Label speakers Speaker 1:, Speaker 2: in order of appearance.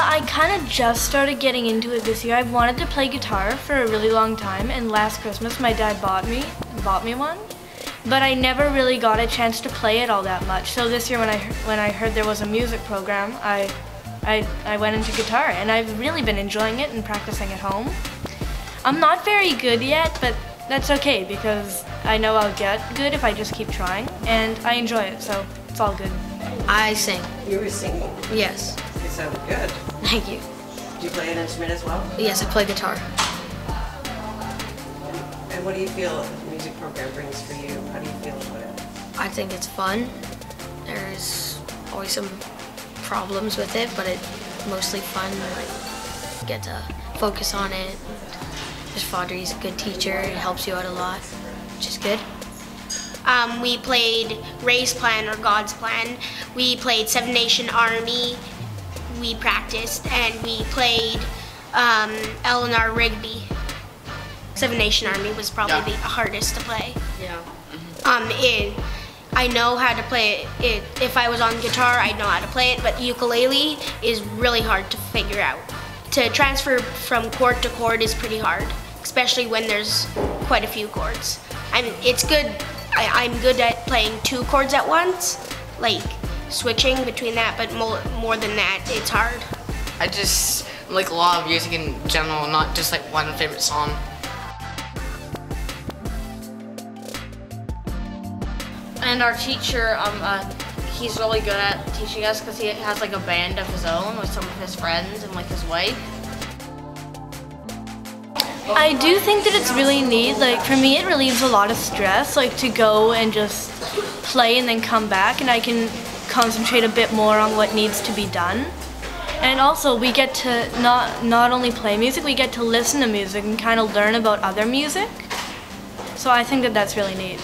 Speaker 1: I kind of just started getting into it this year. I've wanted to play guitar for a really long time, and last Christmas my dad bought me bought me one. But I never really got a chance to play it all that much. So this year when I when I heard there was a music program, I I, I went into guitar and I've really been enjoying it and practicing at home. I'm not very good yet, but that's okay because I know I'll get good if I just keep trying and I enjoy it, so it's all good.
Speaker 2: I sing.
Speaker 3: You were singing.
Speaker 2: Yes.
Speaker 3: You sounded good.
Speaker 2: Thank you.
Speaker 3: Do you play an instrument as well?
Speaker 2: Yes, I play guitar.
Speaker 3: And what do you feel the music program brings for you? How do you feel about it?
Speaker 2: I think it's fun. There's always some problems with it, but it's mostly fun. Like, get to focus on it. Mr. Fawdry's a good teacher. He helps you out a lot, which is good.
Speaker 4: Um, we played Ray's Plan or God's Plan. We played Seven Nation Army. We practiced and we played um, Eleanor Rigby. Seven Nation Army was probably
Speaker 5: Yeah.
Speaker 4: the hardest to play.
Speaker 2: Yeah.
Speaker 4: Um, it, I know how to play it, it. If I was on guitar, I'd know how to play it, but ukulele is really hard to figure out. To transfer from chord to chord is pretty hard, especially when there's quite a few chords. I mean, it's good. I, I'm good at playing two chords at once, like switching between that, but more, more than that, it's hard.
Speaker 5: I just like a lot of music in general, not just like one favorite song.
Speaker 6: And our teacher, um, uh, he's really good at teaching us because he has like a band of his own with some of his friends and like his wife.
Speaker 1: I do think that it's really neat. Like for me, it relieves a lot of stress. Like to go and just play and then come back, and I can concentrate a bit more on what needs to be done. And also, we get to not not only play music, we get to listen to music and kind of learn about other music. So I think that that's really neat.